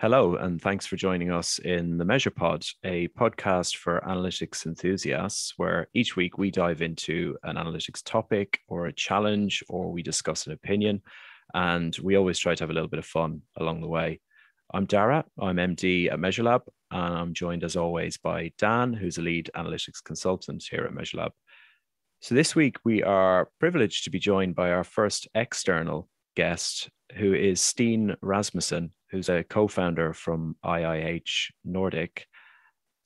Hello, and thanks for joining us in the Measure Pod, a podcast for analytics enthusiasts, where each week we dive into an analytics topic or a challenge, or we discuss an opinion. And we always try to have a little bit of fun along the way. I'm Dara, I'm MD at MeasureLab, and I'm joined as always by Dan, who's a lead analytics consultant here at MeasureLab. So this week we are privileged to be joined by our first external guest, who is Steen Rasmussen, who's a co-founder from IIH Nordic.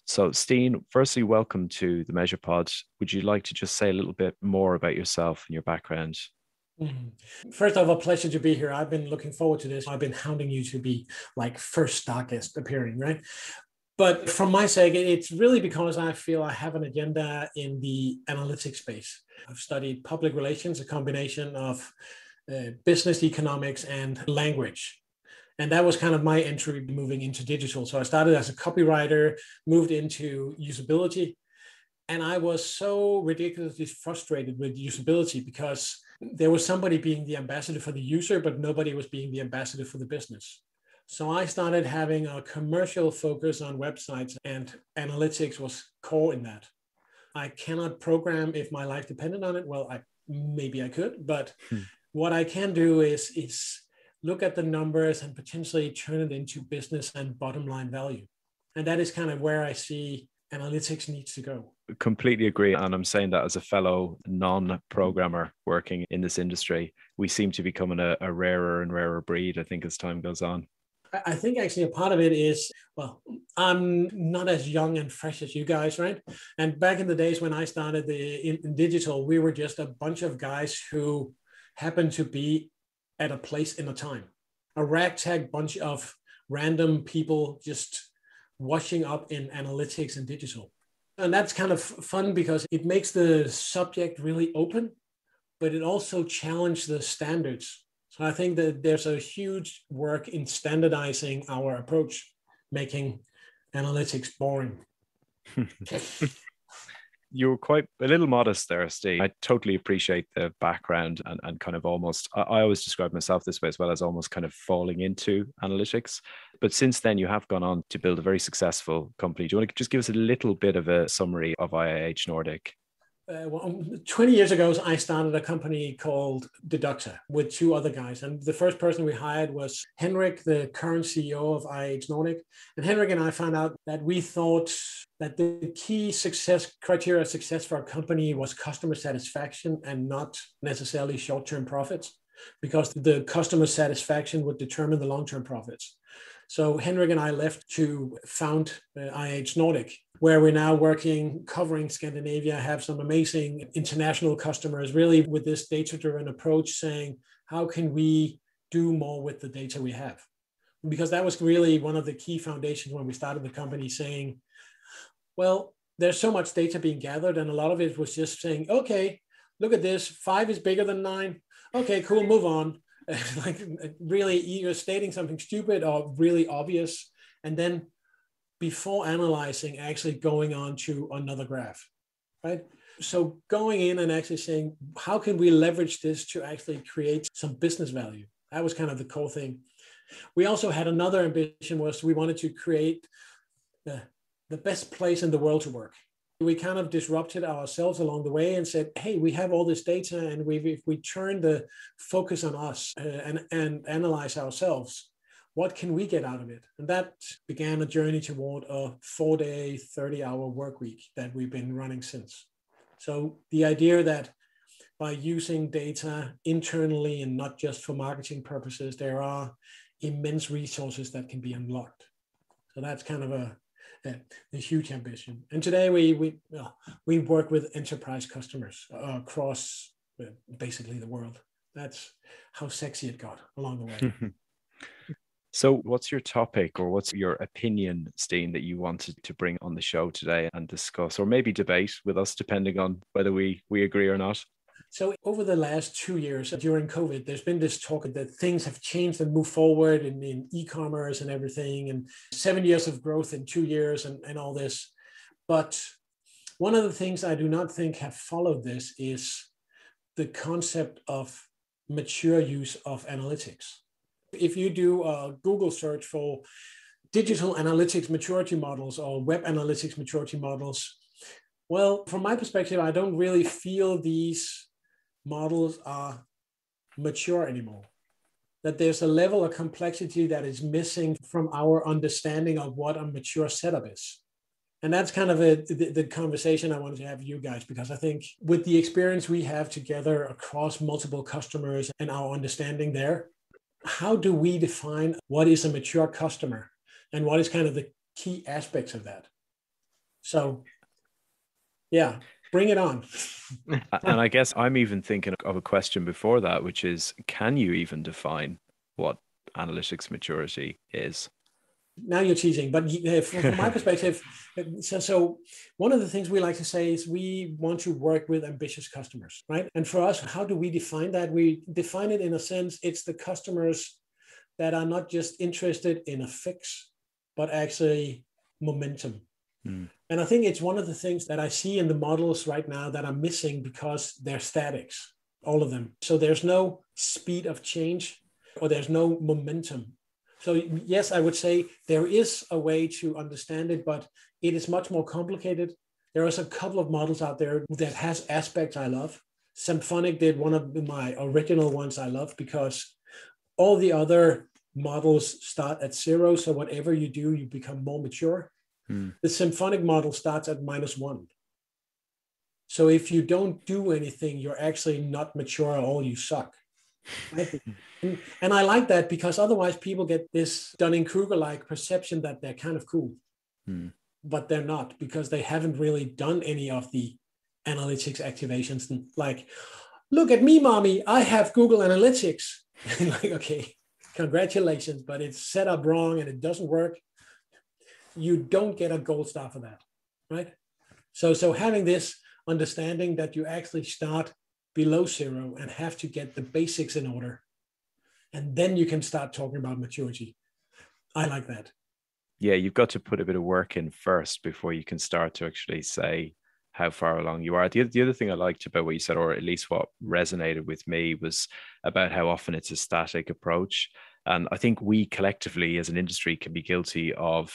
So, Steen, firstly, welcome to the Measure Pod. Would you like to just say a little bit more about yourself and your background? Mm-hmm. First of all, pleasure to be here. I've been looking forward to this. I've been hounding you to be like first stockist appearing, right? But from my sake, it's really because I feel I have an agenda in the analytics space. I've studied public relations, a combination of uh, business economics and language. And that was kind of my entry moving into digital. So I started as a copywriter, moved into usability. And I was so ridiculously frustrated with usability because there was somebody being the ambassador for the user, but nobody was being the ambassador for the business. So I started having a commercial focus on websites, and analytics was core in that. I cannot program if my life depended on it. Well, I maybe I could, but hmm. What I can do is is look at the numbers and potentially turn it into business and bottom line value. And that is kind of where I see analytics needs to go. Completely agree. And I'm saying that as a fellow non programmer working in this industry, we seem to be becoming a, a rarer and rarer breed, I think, as time goes on. I think actually a part of it is, well, I'm not as young and fresh as you guys, right? And back in the days when I started the in, in digital, we were just a bunch of guys who happened to be at a place in a time, a ragtag bunch of random people just washing up in analytics and digital. And that's kind of fun because it makes the subject really open, but it also challenges the standards. So I think that there's a huge work in standardizing our approach, making analytics boring. you were quite a little modest there, Steen. I totally appreciate the background and, and kind of almost, I, I, always describe myself this way as well as almost kind of falling into analytics. But since then, you have gone on to build a very successful company. Do you want to just give us a little bit of a summary of IIH Nordic? Uh, well, um, 20 years ago, I started a company called Deducta with two other guys. And the first person we hired was Henrik, the current CEO of IIH Nordic. And Henrik and I found out that we thought that the key success criteria of success for our company was customer satisfaction and not necessarily short term profits, because the customer satisfaction would determine the long term profits. So Henrik and I left to found uh, IIH Nordic where we're now working covering Scandinavia, have some amazing international customers, really with this data driven approach, saying, how can we do more with the data we have? Because that was really one of the key foundations when we started the company, saying, well, there's so much data being gathered, and a lot of it was just saying, okay, look at this, five is bigger than nine. Okay, cool, move on. like really either stating something stupid or really obvious, and then before analyzing, actually going on to another graph, right? So going in and actually saying, how can we leverage this to actually create some business value? That was kind of the core thing. We also had another ambition was we wanted to create the, the best place in the world to work. We kind of disrupted ourselves along the way and said, hey, we have all this data and we if we turn the focus on us uh, and, and analyze ourselves, what can we get out of it? And that began a journey toward a four day, 30 hour work week that we've been running since. So the idea that by using data internally and not just for marketing purposes, there are immense resources that can be unlocked. So that's kind of a, a huge ambition. And today we, we, well, we work with enterprise customers uh, across uh, basically the world. That's how sexy it got along the way. So, what's your topic or what's your opinion, Steen, that you wanted to bring on the show today and discuss, or maybe debate with us, depending on whether we, we agree or not? So, over the last two years during COVID, there's been this talk that things have changed and moved forward in, in e commerce and everything, and seven years of growth in two years and, and all this. But one of the things I do not think have followed this is the concept of mature use of analytics if you do a Google search for digital analytics maturity models or web analytics maturity models. Well, from my perspective, I don't really feel these models are mature anymore. That there's a level of complexity that is missing from our understanding of what a mature setup is. And that's kind of a, the, the conversation I wanted to have with you guys, because I think with the experience we have together across multiple customers and our understanding there, how do we define what is a mature customer and what is kind of the key aspects of that? So, yeah, bring it on. and I guess I'm even thinking of a question before that, which is can you even define what analytics maturity is? Now you're teasing, but from my perspective, so, so one of the things we like to say is we want to work with ambitious customers, right? And for us, how do we define that? We define it in a sense, it's the customers that are not just interested in a fix, but actually momentum. Mm. And I think it's one of the things that I see in the models right now that are missing because they're statics, all of them. So there's no speed of change or there's no momentum. So, yes, I would say there is a way to understand it, but it is much more complicated. There is a couple of models out there that has aspects I love. Semphonic did one of my original ones I love because all the other models start at zero. So whatever you do, you become more mature. Hmm. The Semphonic model starts at minus one. So if you don't do anything, you're actually not mature at all, you suck. and, and I like that because otherwise people get this Dunning Kruger like perception that they're kind of cool, hmm. but they're not because they haven't really done any of the analytics activations. And like, look at me, mommy, I have Google Analytics. like, okay, congratulations, but it's set up wrong and it doesn't work you don't get a gold star for that, right? So, so having this understanding that you actually start below zero and have to get the basics in order, and then you can start talking about maturity. I like that. Yeah, you've got to put a bit of work in first before you can start to actually say how far along you are. The, the other thing I liked about what you said, or at least what resonated with me, was about how often it's a static approach. And I think we collectively as an industry can be guilty of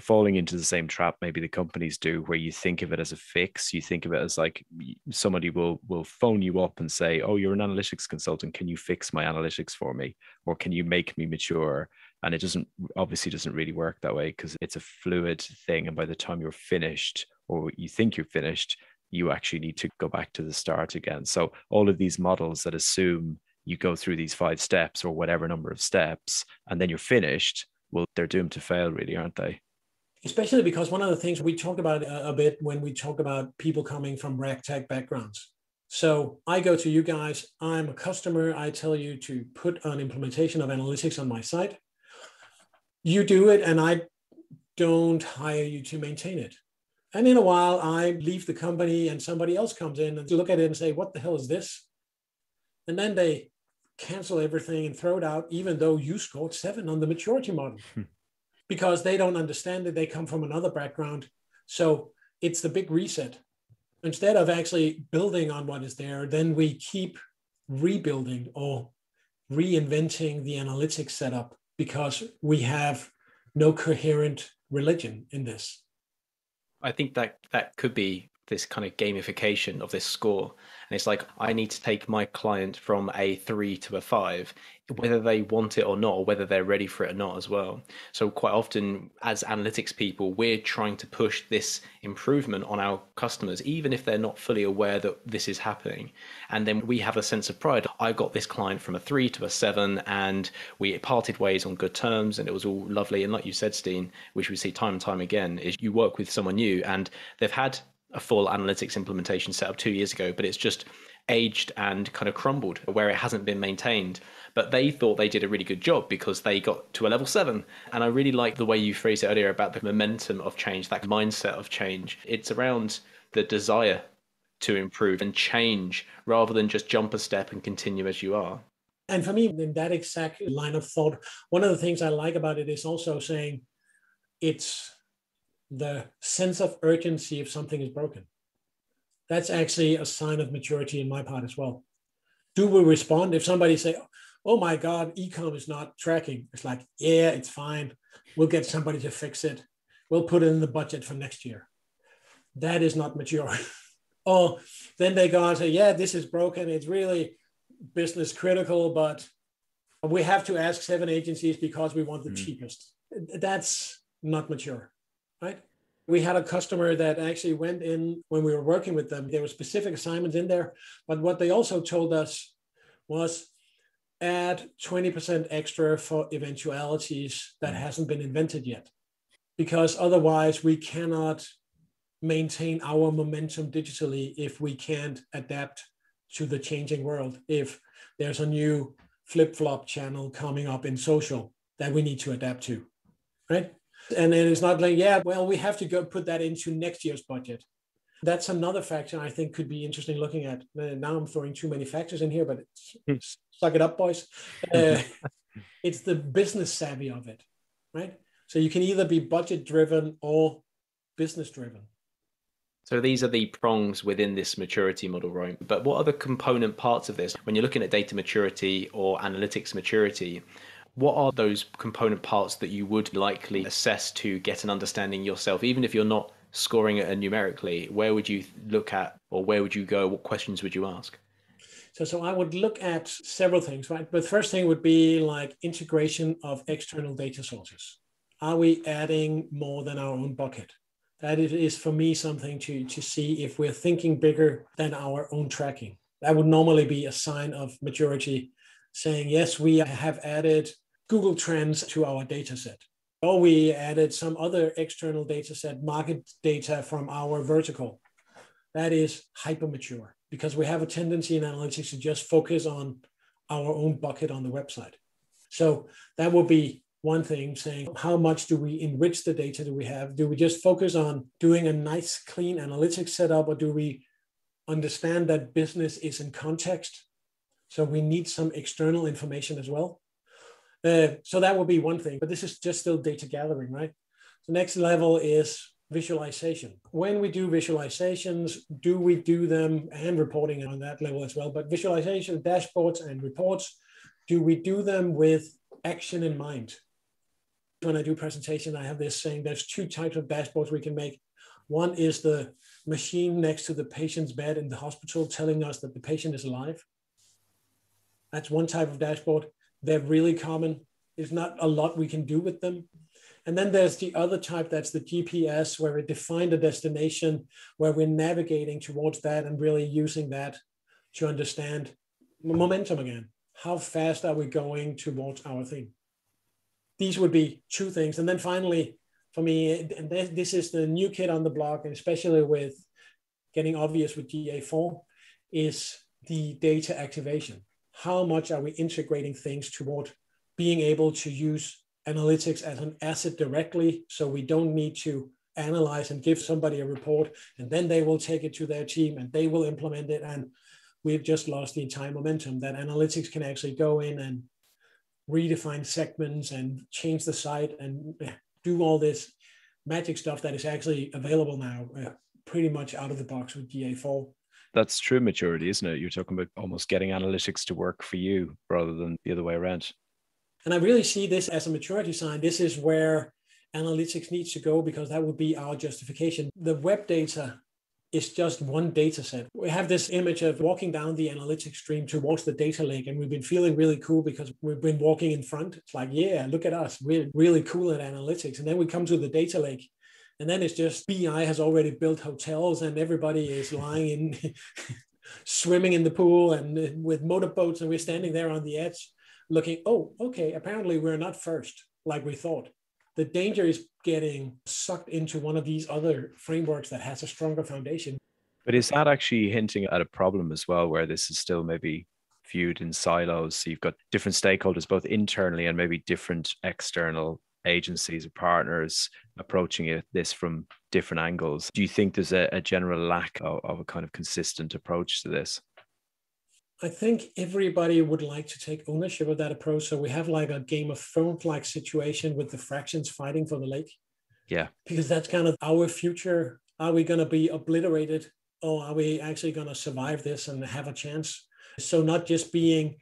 falling into the same trap maybe the companies do where you think of it as a fix you think of it as like somebody will will phone you up and say oh you're an analytics consultant can you fix my analytics for me? Or can you make me mature? And it doesn't obviously doesn't really work that way because it's a fluid thing and by the time you're finished or you think you're finished you actually need to go back to the start again. So all of these models that assume you go through these five steps or whatever number of steps and then you're finished well they're doomed to fail really aren't they especially because one of the things we talk about a, a bit when we talk about people coming from ragtag backgrounds. So I go to you guys, I'm a customer, I tell you to put an implementation of analytics on my site. You do it, and I don't hire you to maintain it. And in a while, I leave the company and somebody else comes in and look at it and say, What the hell is this? And then they cancel everything and throw it out, even though you scored seven on the maturity model. Hmm. Because they don't understand it. They come from another background. So it's the big reset. Instead of actually building on what is there, then we keep rebuilding or reinventing the analytics setup because we have no coherent religion in this. I think that that could be this kind of gamification of this score. And it's like i need to take my client from a three to a five whether they want it or not or whether they're ready for it or not as well. So quite often as analytics people we're trying to push this improvement on our customers even if they're not fully aware that this is happening. And then we have a sense of pride. I got this client from a three to a seven and we parted ways on good terms and it was all lovely. And like you said steen which we see time and time again is you work with someone new and they've had a full analytics implementation set up two years ago, but it's just aged and kind of crumbled where it hasn't been maintained. But they thought they did a really good job because they got to a level seven. And I really like the way you phrased it earlier about the momentum of change, that mindset of change. It's around the desire to improve and change rather than just jump a step and continue as you are. And for me, in that exact line of thought, one of the things I like about it is also saying it's the sense of urgency if something is broken. That's actually a sign of maturity in my part as well. Do we respond if somebody say, oh my God, ecom is not tracking. It's like, yeah, it's fine. We'll get somebody to fix it. We'll put it in the budget for next year. That is not mature. oh, then they go and say, yeah, this is broken. It's really business critical, but we have to ask seven agencies because we want the mm. cheapest. That's not mature, right? We had a customer that actually went in when we were working with them. There were specific assignments in there, but what they also told us was add 20% extra for eventualities that hasn't been invented yet. Because otherwise, we cannot maintain our momentum digitally if we can't adapt to the changing world. If there's a new flip flop channel coming up in social that we need to adapt to, right? And then it's not like, yeah, well, we have to go put that into next year's budget. That's another factor I think could be interesting looking at. Uh, now I'm throwing too many factors in here, but hmm. suck it up, boys. Uh, it's the business savvy of it, right? So you can either be budget driven or business driven. So these are the prongs within this maturity model, right? But what are the component parts of this? When you're looking at data maturity or analytics maturity, what are those component parts that you would likely assess to get an understanding yourself, even if you're not scoring it numerically? Where would you look at, or where would you go? What questions would you ask? So, so I would look at several things, right? But first thing would be like integration of external data sources. Are we adding more than our own bucket? That is for me something to, to see if we're thinking bigger than our own tracking. That would normally be a sign of maturity, saying, yes, we have added Google Trends to our data set. Or we added some other external data set, market data from our vertical. That is hyper mature because we have a tendency in analytics to just focus on our own bucket on the website. So that will be one thing saying how much do we enrich the data do we have do we just focus on doing a nice clean analytics setup or do we understand that business is in context so we need some external information as well uh, so that would be one thing but this is just still data gathering right the next level is visualization when we do visualizations do we do them and reporting on that level as well but visualization dashboards and reports do we do them with action in mind when I do presentation, I have this saying there's two types of dashboards we can make. One is the machine next to the patient's bed in the hospital telling us that the patient is alive. That's one type of dashboard. They're really common. There's not a lot we can do with them. And then there's the other type that's the GPS, where we define a destination, where we're navigating towards that and really using that to understand momentum again. How fast are we going towards our thing? these would be two things. And then finally, for me, and this is the new kid on the block, and especially with getting obvious with GA4, is the data activation. How much are we integrating things toward being able to use analytics as an asset directly so we don't need to analyze and give somebody a report and then they will take it to their team and they will implement it and we've just lost the entire momentum that analytics can actually go in and redefine segments and change the site and do all this magic stuff that is actually available now uh, pretty much out of the box with GA4. That's true maturity, isn't it? You're talking about almost getting analytics to work for you rather than the other way around. And I really see this as a maturity sign. This is where analytics needs to go because that would be our justification. The web data is just one data set. We have this image of walking down the analytics stream towards the data lake, and we've been feeling really cool because we've been walking in front. It's like, yeah, look at us. We're really cool at analytics. And then we come to the data lake, and then it's just BI has already built hotels, and everybody is lying in, swimming in the pool and uh, with motorboats, and we're standing there on the edge looking, oh, okay, apparently we're not first like we thought the danger is getting sucked into one of these other frameworks that has a stronger foundation. But is that actually hinting at a problem as well, where this is still maybe viewed in silos? So you've got different stakeholders, both internally and maybe different external agencies or partners approaching it this from different angles. Do you think there's a, a general lack of, of a kind of consistent approach to this? I think everybody would like to take ownership of that approach. So we have like a Game of Thrones like situation with the fractions fighting for the lake. Yeah. Because that's kind of our future. Are we going to be obliterated or are we actually going to survive this and have a chance? So not just being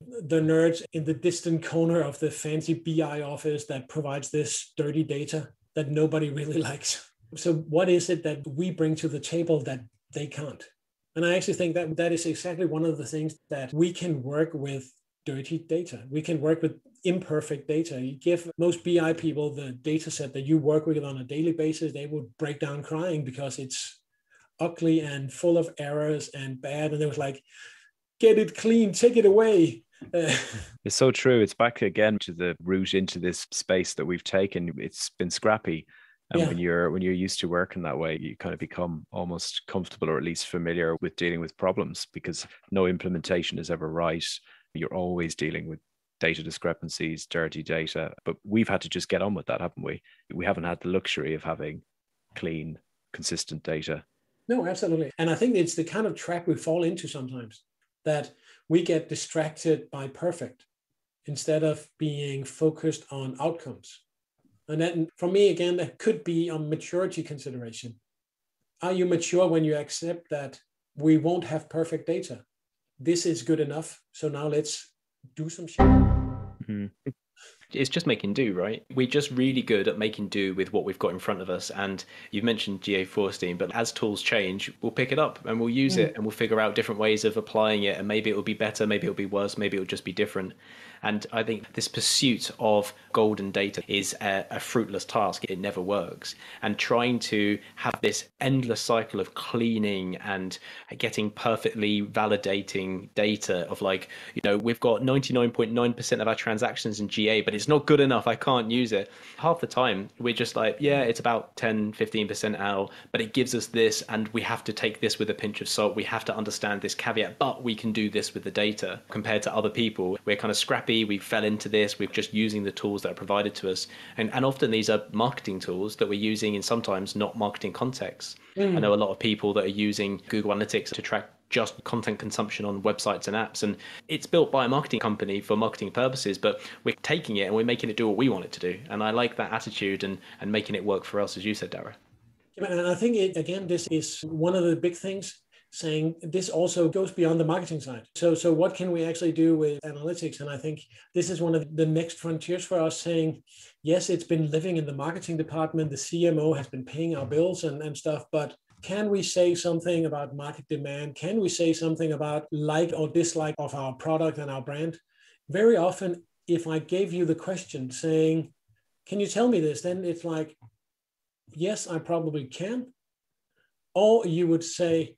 the nerds in the distant corner of the fancy BI office that provides this dirty data that nobody really likes. So, what is it that we bring to the table that they can't? And I actually think that that is exactly one of the things that we can work with dirty data. We can work with imperfect data. You give most BI people the data set that you work with on a daily basis, they would break down crying because it's ugly and full of errors and bad. And they was like, get it clean, take it away. it's so true. It's back again to the route into this space that we've taken. It's been scrappy. And yeah. when you're when you're used to working that way, you kind of become almost comfortable or at least familiar with dealing with problems because no implementation is ever right. You're always dealing with data discrepancies, dirty data. But we've had to just get on with that, haven't we? We haven't had the luxury of having clean, consistent data. No, absolutely. And I think it's the kind of trap we fall into sometimes that we get distracted by perfect instead of being focused on outcomes. And then for me, again, that could be a maturity consideration. Are you mature when you accept that we won't have perfect data? This is good enough. So now let's do some shit. Mm-hmm. It's just making do, right? We're just really good at making do with what we've got in front of us. And you've mentioned GA4 but as tools change, we'll pick it up and we'll use mm. it and we'll figure out different ways of applying it. And maybe it will be better, maybe it'll be worse, maybe it'll just be different. And I think this pursuit of golden data is a, a, fruitless task. It never works. And trying to have this endless cycle of cleaning and getting perfectly validating data of like, you know, we've got 99.9% of our transactions in GA, but it's not good enough. I can't use it. Half the time, we're just like, yeah, it's about 10, 15% out, but it gives us this, and we have to take this with a pinch of salt. We have to understand this caveat, but we can do this with the data compared to other people. We're kind of scrapping happy we fell into this we're just using the tools that are provided to us. And, and often these are marketing tools that we're using in sometimes not marketing contexts. Mm. i know a lot of people that are using google analytics to track just content consumption on websites and apps and it's built by a marketing company for marketing purposes but we're taking it and we're making it do what we want it to do. And i like that attitude and and making it work for us as you said dara. And i think it, again this is one of the big things saying this also goes beyond the marketing side. So, so what can we actually do with analytics? And I think this is one of the next frontiers for us saying, yes, it's been living in the marketing department, the CMO has been paying our bills and, and stuff, but can we say something about market demand? Can we say something about like or dislike of our product and our brand? Very often, if I gave you the question saying, can you tell me this? Then it's like, yes, I probably can. Or you would say,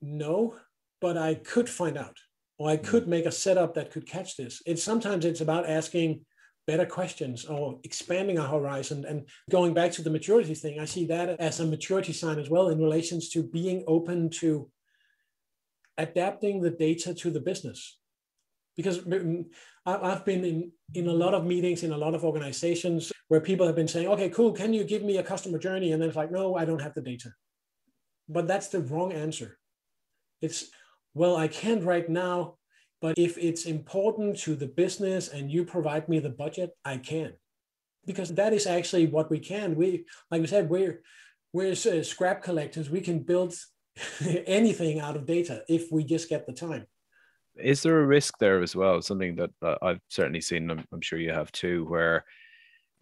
no, but I could find out, or I could mm. make a setup that could catch this. It's sometimes it's about asking better questions or expanding our horizon and going back to the maturity thing. I see that as a maturity sign as well in relations to being open to adapting the data to the business. Because I've been in, in a lot of meetings in a lot of organizations where people have been saying, okay, cool, can you give me a customer journey? And then it's like, no, I don't have the data. But that's the wrong answer. It's, well, I can't right now, but if it's important to the business and you provide me the budget, I can. Because that is actually what we can. We, like we said, we're, we're uh, scrap collectors. We can build anything out of data if we just get the time. Is there a risk there as well? Something that uh, I've certainly seen, I'm, I'm sure you have too, where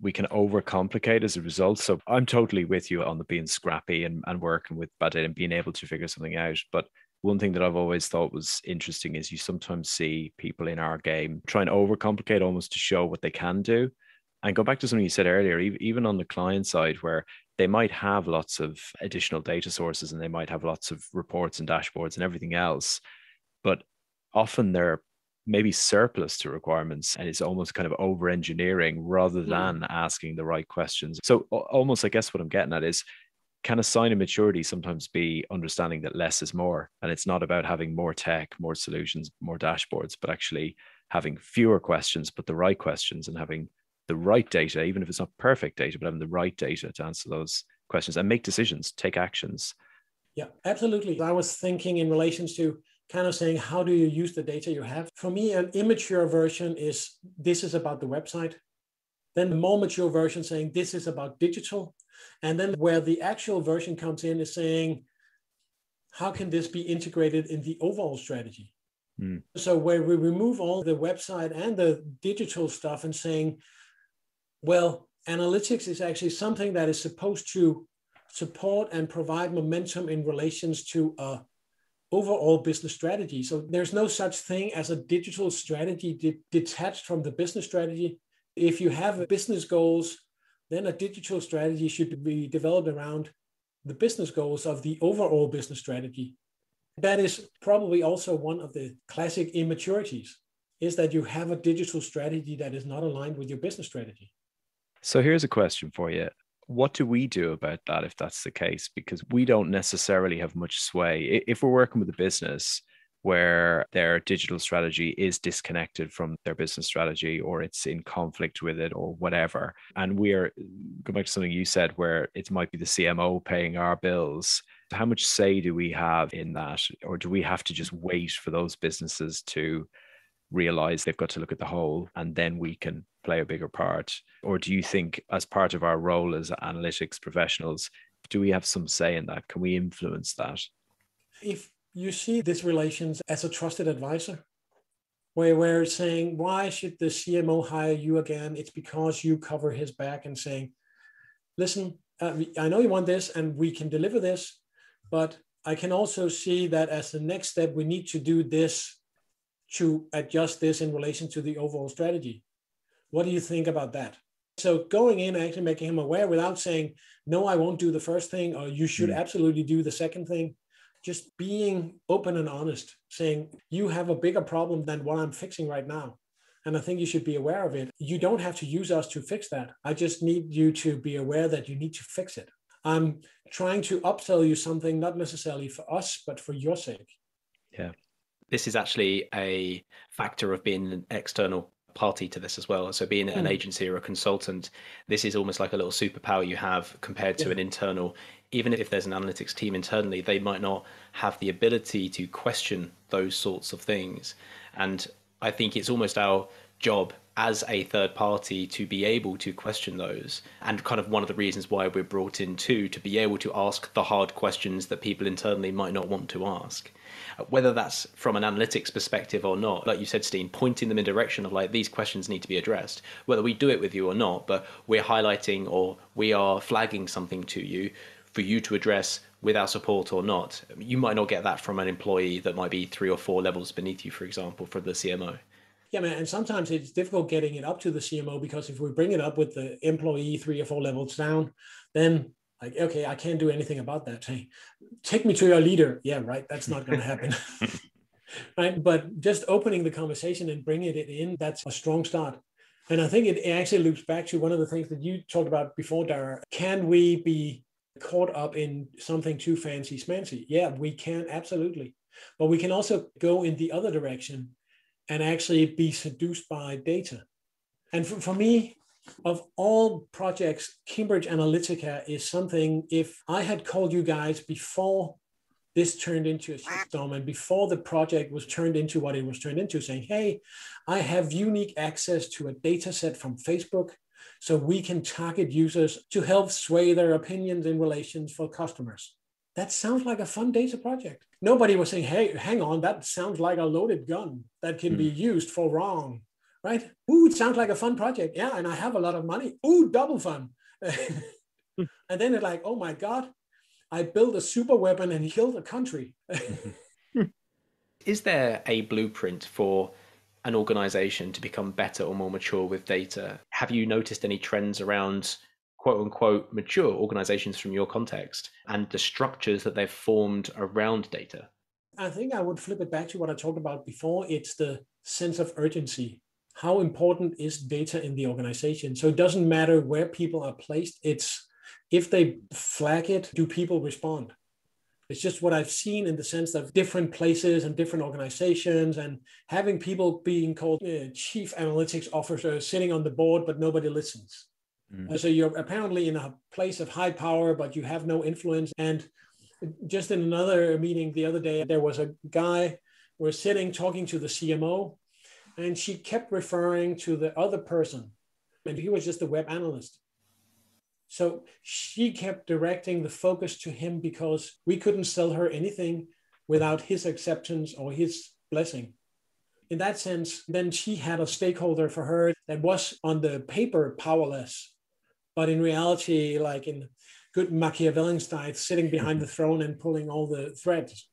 we can overcomplicate as a result. So I'm totally with you on the being scrappy and, and working with data and being able to figure something out. But one thing that I've always thought was interesting is you sometimes see people in our game try and overcomplicate almost to show what they can do. And go back to something you said earlier, even on the client side, where they might have lots of additional data sources and they might have lots of reports and dashboards and everything else, but often they're maybe surplus to requirements and it's almost kind of over engineering rather hmm. than asking the right questions. So almost I guess what I'm getting at is can a sign of maturity sometimes be understanding that less is more and it's not about having more tech more solutions more dashboards but actually having fewer questions but the right questions and having the right data even if it's not perfect data but having the right data to answer those questions and make decisions take actions. Yeah absolutely. I was thinking in relations to kind of saying how do you use the data you have? For me an immature version is this is about the website. Then the more mature version saying this is about digital and then where the actual version comes in is saying, how can this be integrated in the overall strategy? Mm. So where we remove all the website and the digital stuff and saying, well, analytics is actually something that is supposed to support and provide momentum in relations to a overall business strategy. So there's no such thing as a digital strategy de- detached from the business strategy. If you have business goals, then a digital strategy should be developed around the business goals of the overall business strategy. That is probably also one of the classic immaturities is that you have a digital strategy that is not aligned with your business strategy. So here's a question for you. What do we do about that if that's the case? Because we don't necessarily have much sway. If we're working with a business where their digital strategy is disconnected from their business strategy or it's in conflict with it or whatever, and we're going back to something you said where it might be the CMO paying our bills, how much say do we have in that? Or do we have to just wait for those businesses to realize they've got to look at the whole and then we can play a bigger part? Or do you think, as part of our role as analytics professionals, do we have some say in that? Can we influence that? If you see these relations as a trusted advisor, where we're saying, why should the CMO hire you again? It's because you cover his back and saying, listen, uh, I know you want this and we can deliver this, but I can also see that as the next step, we need to do this to adjust this in relation to the overall strategy. What do you think about that? So going in, actually making him aware without saying, no, I won't do the first thing, or you should mm. absolutely do the second thing. Just being open and honest, saying, you have a bigger problem than what I'm fixing right now. And I think you should be aware of it. You don't have to use us to fix that. I just need you to be aware that you need to fix it. I'm trying to upsell you something, not necessarily for us, but for your sake. Yeah. This is actually a factor of being an external party to this as well. So being an hmm. agency or a consultant, this is almost like a little superpower you have compared to yeah. an internal. Even if there's an analytics team internally, they might not have the ability to question those sorts of things. And I think it's almost our job as a third party to be able to question those. And kind of one of the reasons why we're brought in too to be able to ask the hard questions that people internally might not want to ask. Whether that's from an analytics perspective or not like you said steen pointing them in direction of like these questions need to be addressed. Whether we do it with you or not but we're highlighting or we are flagging something to you for you to address with our support or not you might not get that from an employee that might be three or four levels beneath you for example for the cmo yeah, man. And sometimes it's difficult getting it up to the CMO because if we bring it up with the employee three or four levels down, then like, okay, I can't do anything about that. Hey, take me to your leader. Yeah, right. That's not going to happen. right. But just opening the conversation and bringing it in, that's a strong start. And I think it actually loops back to one of the things that you talked about before, Dara. Can we be caught up in something too fancy smancy? Yeah, we can absolutely. But we can also go in the other direction and actually be seduced by data. And for, for me, of all projects, Cambridge Analytica is something, if I had called you guys before this turned into a system and before the project was turned into what it was turned into, saying, hey, I have unique access to a data set from Facebook, so we can target users to help sway their opinions in relations for customers. That sounds like a fun data project nobody was saying, hey, hang on, that sounds like a loaded gun that can mm. be hmm. used for wrong, right? Ooh, it sounds like a fun project. Yeah, and I have a lot of money. Ooh, double fun. and then it's like, oh my God, I built a super weapon and killed a country. Is there a blueprint for an organization to become better or more mature with data? Have you noticed any trends around quote unquote mature organizations from your context and the structures that they've formed around data? I think I would flip it back to what I talked about before. It's the sense of urgency. How important is data in the organization? So it doesn't matter where people are placed, it's if they flag it, do people respond? It's just what I've seen in the sense of different places and different organizations and having people being called uh, chief analytics officer sitting on the board, but nobody listens. Mm. So you're apparently in a place of high power, but you have no influence. And just in another meeting the other day, there was a guy we're sitting talking to the CMO, and she kept referring to the other person, and he was just a web analyst. So she kept directing the focus to him because we couldn't sell her anything without his acceptance or his blessing. in that sense, then she had a stakeholder for her that was on the paper powerless, but in reality, like in good Machiavellian style, sitting behind mm-hmm. the throne and pulling all the threads.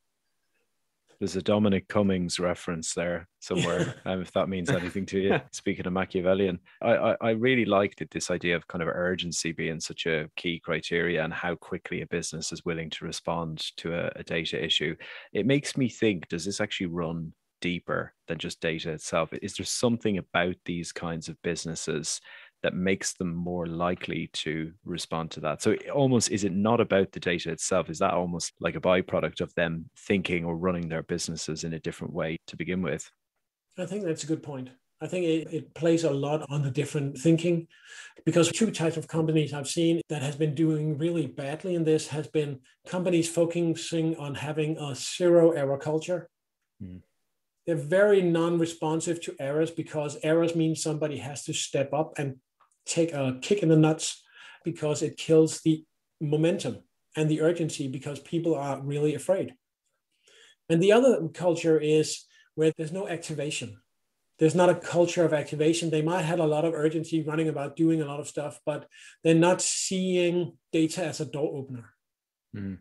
There's a Dominic Cummings reference there somewhere, um, if that means anything to you. Speaking of Machiavellian, I, I, I really liked it, this idea of kind of urgency being such a key criteria and how quickly a business is willing to respond to a, a data issue. It makes me think, does this actually run deeper than just data itself? Is there something about these kinds of businesses that makes them more likely to respond to that. So almost is it not about the data itself? Is that almost like a byproduct of them thinking or running their businesses in a different way to begin with? I think that's a good point. I think it, it plays a lot on the different thinking because two types of companies I've seen that has been doing really badly in this has been companies focusing on having a zero error culture. Mm. They're very non-responsive to errors because errors mean somebody has to step up and take a kick in the nuts because it kills the momentum and the urgency because people are really afraid. And the other culture is where there's no activation. There's not a culture of activation. They might have a lot of urgency running about doing a lot of stuff, but they're not seeing data as a door opener. Mm.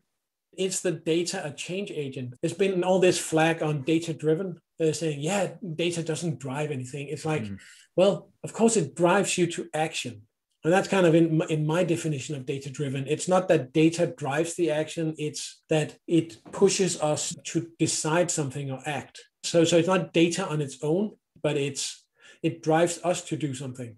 It's the data a change agent. There's been all this flag on data driven. They're saying, yeah, data doesn't drive anything. It's like, mm. Well, of course, it drives you to action. And that's kind of in my, in my definition of data driven. It's not that data drives the action, it's that it pushes us to decide something or act. So, so it's not data on its own, but it's it drives us to do something.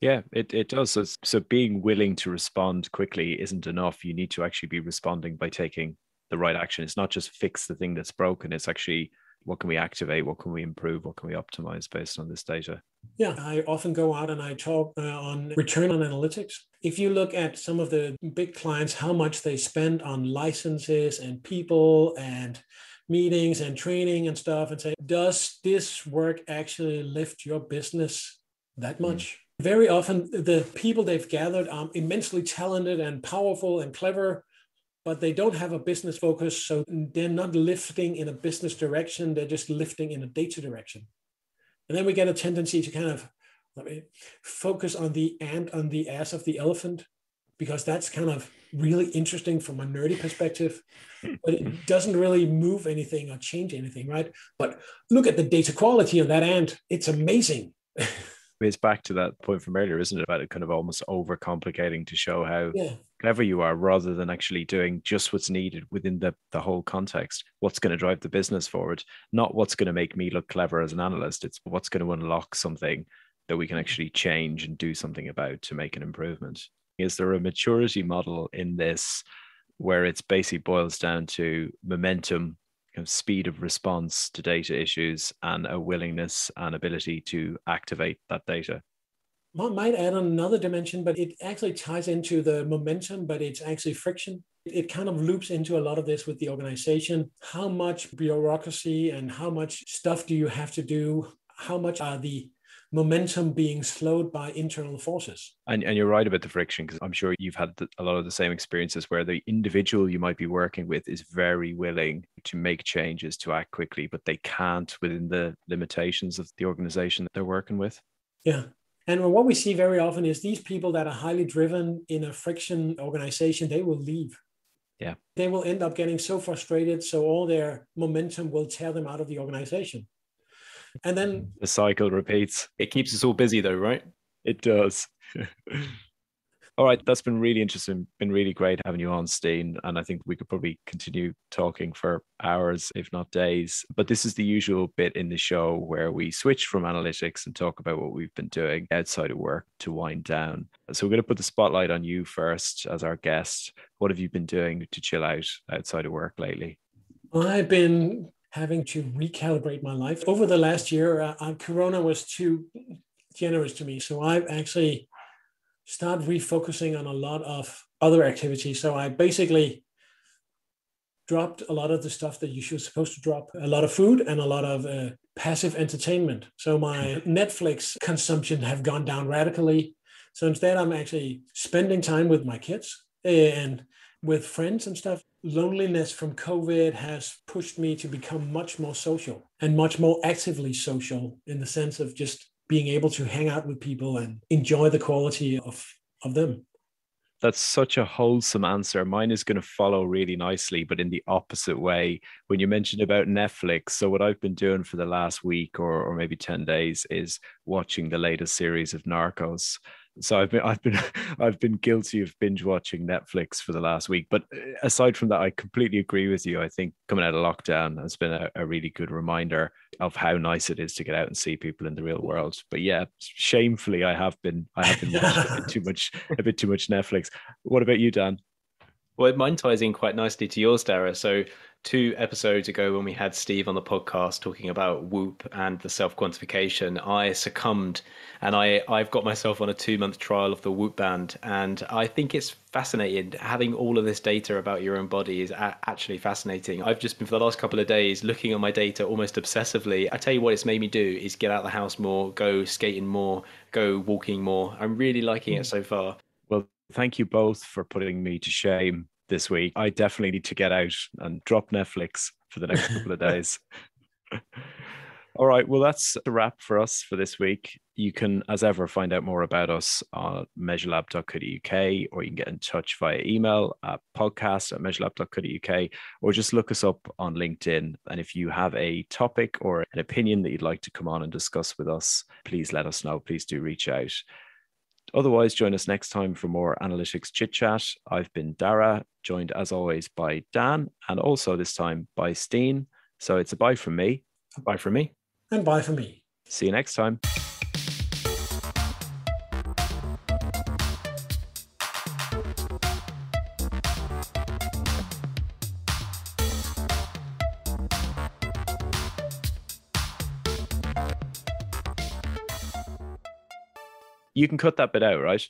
Yeah, it, it does. So, so being willing to respond quickly isn't enough. You need to actually be responding by taking the right action. It's not just fix the thing that's broken, it's actually what can we activate what can we improve what can we optimize based on this data yeah i often go out and i talk uh, on return on analytics if you look at some of the big clients how much they spend on licenses and people and meetings and training and stuff and say does this work actually lift your business that hmm. much mm. very often the people they've gathered are immensely talented and powerful and clever but they don't have a business focus. So they're not lifting in a business direction, they're just lifting in a data direction. And then we get a tendency to kind of I mean, focus on the ant on the ass of the elephant, because that's kind of really interesting from a nerdy perspective, but it doesn't really move anything or change anything, right? But look at the data quality on that ant, it's amazing. it's back to that point from earlier, isn't it? About it kind of almost overcomplicating to show how yeah. Clever you are rather than actually doing just what's needed within the, the whole context. What's going to drive the business forward, not what's going to make me look clever as an analyst. It's what's going to unlock something that we can actually change and do something about to make an improvement. Is there a maturity model in this where it's basically boils down to momentum kind of speed of response to data issues and a willingness and ability to activate that data. Might add another dimension, but it actually ties into the momentum, but it's actually friction. It kind of loops into a lot of this with the organization. How much bureaucracy and how much stuff do you have to do? How much are the momentum being slowed by internal forces. And, and you're right about the friction, because I'm sure you've had the, a lot of the same experiences where the individual you might be working with is very willing to make changes, to act quickly, but they can't within the limitations of the organization that they're working with. Yeah. And what we see very often is these people that are highly driven in a friction organization, they will leave. Yeah. They will end up getting so frustrated. So all their momentum will tear them out of the organization. And then the cycle repeats. It keeps us all busy though, right? It does. all right, that's been really interesting. Been really great having you on, Steen. And I think we could probably continue talking for hours, if not days. But this is the usual bit in the show where we switch from analytics and talk about what we've been doing outside of work to wind down. So we're going to put the spotlight on you first as our guest. What have you been doing to chill out outside of work lately? I've been having to recalibrate my life. Over the last year, uh, uh, Corona was too generous to me. So I've actually started refocusing on a lot of other activities. So I basically dropped a lot of the stuff that you should supposed to drop, a lot of food and a lot of uh, passive entertainment. So my Netflix consumption have gone down radically. So instead, I'm actually spending time with my kids and with friends and stuff. loneliness from COVID has pushed me to become much more social and much more actively social in the sense of just being able to hang out with people and enjoy the quality of, of them. That's such a wholesome answer. Mine is going to follow really nicely, but in the opposite way. When you mentioned about Netflix, so what I've been doing for the last week or, or maybe 10 days is watching the latest series of Narcos so I've been I've been I've been guilty of binge watching Netflix for the last week. But uh, aside from that, I completely agree with you. I think coming out of lockdown has been a, a really good reminder of how nice it is to get out and see people in the real world. But yeah, shamefully, I have been I have been watching a bit too much a bit too much Netflix. What about you, Dan? Well, mine ties in quite nicely to yours, Dara. So two episodes ago when we had Steve on the podcast talking about Whoop and the self quantification, I succumbed and I, I've got myself on a two month trial of the Whoop band. And I think it's fascinating. Having all of this data about your own body is a- actually fascinating. I've just been for the last couple of days looking at my data almost obsessively. I tell you what, it's made me do is get out of the house more, go skating more, go walking more. I'm really liking it hmm. so far. Well, thank you both for putting me to shame this week. I definitely need to get out and drop Netflix for the next couple of days. All right. Well, that's a wrap for us for this week. You can, as ever, find out more about us on measurelab.co.uk or you can get in touch via email at podcast at measurelab.co.uk or just look us up on LinkedIn. And if you have a topic or an opinion that you'd like to come on and discuss with us, please let us know. Please do reach out. Otherwise, join us next time for more analytics chit chat. I've been Dara, joined as always by Dan, and also this time by Steen. So it's a bye from me. Bye from me. And bye from me. See you next time. You can cut that bit out, right?